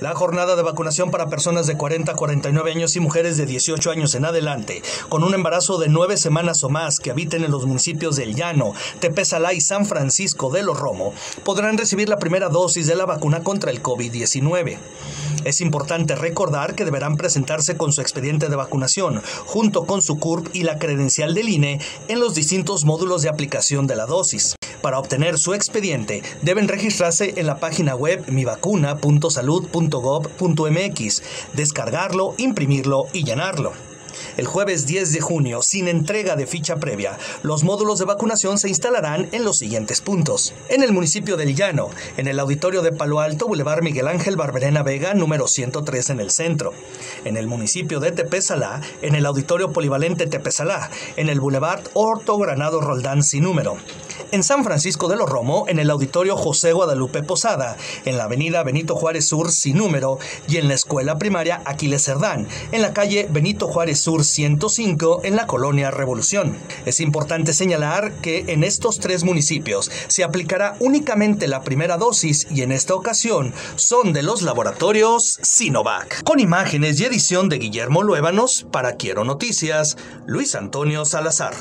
La jornada de vacunación para personas de 40 a 49 años y mujeres de 18 años en adelante, con un embarazo de nueve semanas o más que habiten en los municipios del Llano, Tepesalá y San Francisco de los Romo, podrán recibir la primera dosis de la vacuna contra el COVID-19. Es importante recordar que deberán presentarse con su expediente de vacunación, junto con su CURP y la credencial del INE en los distintos módulos de aplicación de la dosis. Para obtener su expediente, deben registrarse en la página web mivacuna.salud.gov.mx, descargarlo, imprimirlo y llenarlo. El jueves 10 de junio, sin entrega de ficha previa, los módulos de vacunación se instalarán en los siguientes puntos. En el municipio del Llano, en el auditorio de Palo Alto, Boulevard Miguel Ángel Barberena Vega, número 103 en el centro. En el municipio de Tepesalá, en el auditorio polivalente Tepesalá, en el Boulevard Orto Granado Roldán sin número en San Francisco de los Romo, en el Auditorio José Guadalupe Posada, en la Avenida Benito Juárez Sur sin número y en la Escuela Primaria Aquiles Cerdán, en la calle Benito Juárez Sur 105 en la Colonia Revolución. Es importante señalar que en estos tres municipios se aplicará únicamente la primera dosis y en esta ocasión son de los laboratorios Sinovac. Con imágenes y edición de Guillermo Luébanos, para Quiero Noticias, Luis Antonio Salazar.